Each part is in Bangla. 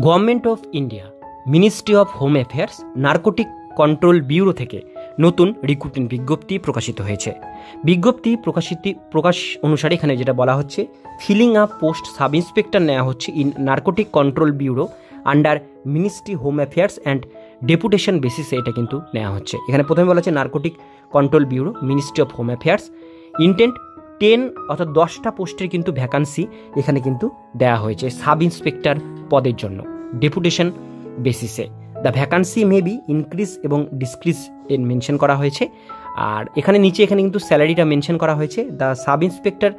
Government of India ministry of home affairs narcotic control bureau থেকে নতুন রিক্রুটমেন্ট বিজ্ঞপ্তি প্রকাশিত হয়েছে। বিজ্ঞপ্তি প্রকাশিত, প্রকাশ অনুসারে এখানে যেটা বলা হচ্ছে filling up post sub inspector নেওয়া হচ্ছে in narcotic control bureau under ministry home affairs and deputation বেসিসে এটা কিন্তু নেওয়া হচ্ছে। এখানে প্রথমে বলা হচ্ছে narcotic control bureau ministry of home affairs intent ten অর্থাৎ দশটা পোস্টের কিন্তু ভ্যাকান্সি এখানে কিন্তু দেওয়া হয়েছে সাব ইন্সপেক্টর পদের জন্য, ডেপুটেশন বেসিসে। The vacancy may be increase এবং ডিসক্রিজ এর মেনশন করা হয়েছে। আর এখানে নিচে এখানে কিন্তু স্যালারিটা মেনশন করা হয়েছে। The sub inspector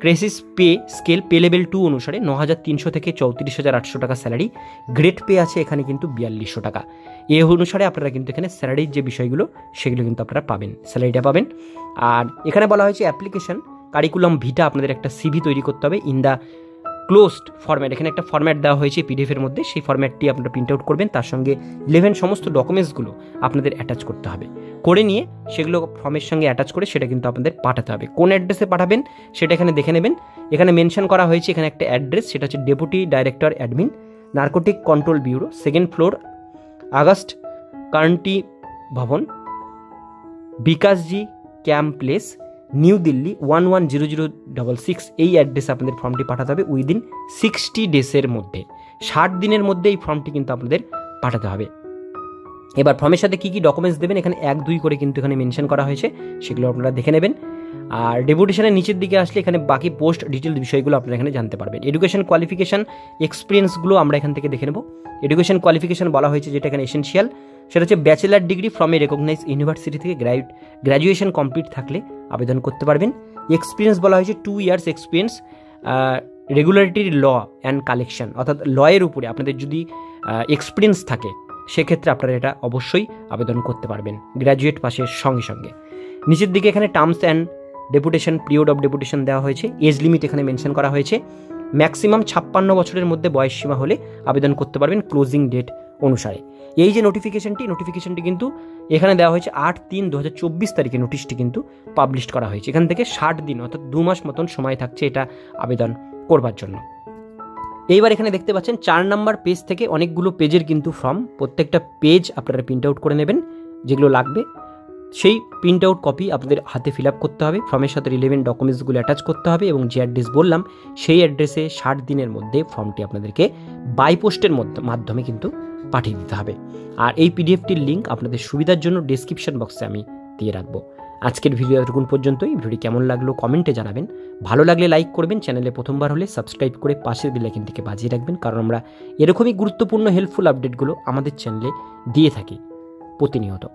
ক্রেসিস pay scale pay level two অনুসারে ন হাজার তিনশো থেকে চৌত্রিশ হাজার আটশো টাকা স্যালারি, গ্রেড পে আছে এখানে কিন্তু বিয়াল্লিশশো টাকা। এ অনুসারে আপনারা কিন্তু এখানে স্যালারির যে বিষয়গুলো, সেগুলো কিন্তু আপনারা পাবেন, স্যালারিটা পাবেন। আর এখানে বলা হয়েছে অ্যাপ্লিকেশন, কারিকুলাম ভিটা আপনাদের একটা সিভি তৈরি করতে হবে ইন দ্য ক্লোজড ফরম্যাট এখানে একটা ফর্ম্যাট দেওয়া হয়েছে পিডিএফের মধ্যে। সেই ফর্ম্যাটটি আপনারা প্রিন্ট আউট করবেন। তার সঙ্গে ইলেভেন সমস্ত ডকুমেন্টসগুলো আপনাদের অ্যাটাচ করতে হবে। করে নিয়ে সেগুলো ফর্মের সঙ্গে অ্যাটাচ করে সেটা কিন্তু আপনাদের পাঠাতে হবে। কোন অ্যাড্রেসে পাঠাবেন সেটা এখানে দেখে নেবেন। এখানে মেনশন করা হয়েছে এখানে একটা অ্যাড্রেস সেটা হচ্ছে deputy director admin narcotic control bureau second floor August Kranti Bhawan, Bhikaji Cama place new Delhi one one zero zero double six এই অ্যাড্রেসে আপনাদের ফর্মটি পাঠাতে হবে উইদিন সিক্সটি ডেসের মধ্যে। ষাট দিনের মধ্যে এই ফর্মটি কিন্তু আপনাদের পাঠাতে হবে। এবার ফর্মের সাথে কী কী ডকুমেন্টস দেবেন, এখানে এক, দুই করে কিন্তু এখানে মেনশন করা হয়েছে, সেগুলো আপনারা দেখে নেবেন। আর ডেপুটেশনের নিচের দিকে আসলে এখানে বাকি পোস্ট ডিটেল বিষয়গুলো আপনারা এখানে জানতে পারবেন। এডুকেশন কোয়ালিফিকেশান এক্সপিরিয়েন্সগুলো আমরা এখান থেকে দেখে নেব। এডুকেশন কোয়ালিফিকেশান বলা হয়েছে যেটা এখানে এসেন্সিয়াল সেটা হচ্ছে bachelor degree from a recognise university থেকে গ্র্যাজুয়েশন কমপ্লিট থাকলে আবেদন করতে পারবেন। এক্সপিরিয়েন্স বলা হয়েছে টু ইয়ার্স এক্সপিরিয়েন্স রেগুলারিটির ল অ্যান্ড কালেকশন অর্থাৎ লয়ের উপরে আপনাদের যদি এক্সপিরিয়েন্স থাকে, সেক্ষেত্রে আপনারা এটা অবশ্যই আবেদন করতে পারবেন গ্র্যাজুয়েট পাশের সঙ্গে সঙ্গে। নিচের দিকে এখানে terms and deputation period of deputation দেওয়া হয়েছে। এজ লিমিট এখানে মেনশন করা হয়েছে। ম্যাক্সিমাম ছাপ্পান্ন বছরের মধ্যে বয়স সীমা হলে আবেদন করতে পারবেন। ক্লোজিং ডেট অনুসারে। এই যে নোটিফিকেশনটি নোটিফিকেশনটি কিন্তু এখানে দেওয়া হয়েছে আট তিন দু হাজার চব্বিশ তারিখে নোটিশটি কিন্তু পাবলিশ করা হয়েছে। এখান থেকে ষাট দিন অর্থাৎ দু মাস মতন সময় থাকছে এটা আবেদন করবার জন্য। এইবার এখানে দেখতে পাচ্ছেন চার নাম্বার পেজ থেকে অনেকগুলো পেজের কিন্তু ফর্ম প্রত্যেকটা পেজ আপনারা প্রিন্ট আউট করে নেবেন, যেগুলো লাগবে। সেই প্রিন্ট আউট কপি আপনাদের হাতে ফিল আপ করতে হবে। ফর্মের সাথে রিলেভেন্ট ডকুমেন্টসগুলো অ্যাটাচ করতে হবে এবং যে অ্যাড্রেস বললাম, সেই অ্যাড্রেসে ষাট দিনের মধ্যে ফর্মটি আপনাদেরকে বাই পোস্টের মাধ্যমে কিন্তু পাঠিয়ে দিতে হবে। আর এই পিডিএফটির লিঙ্ক আপনাদের সুবিধার জন্য ডিসক্রিপশন বক্সে আমি দিয়ে রাখব। আজকের ভিডিও এতটুকুন পর্যন্তই। ভিডিও কেমন লাগল কমেন্টে জানাবেন। ভালো লাগলে লাইক করবেন। চ্যানেলে প্রথমবার হলে সাবস্ক্রাইব করে পাশের বেলাইকিন থেকে বাজিয়ে রাখবেন। কারণ আমরা এরকমই গুরুত্বপূর্ণ হেল্পফুল আপডেটগুলো আমাদের চ্যানেলে দিয়ে থাকি প্রতিনিয়ত।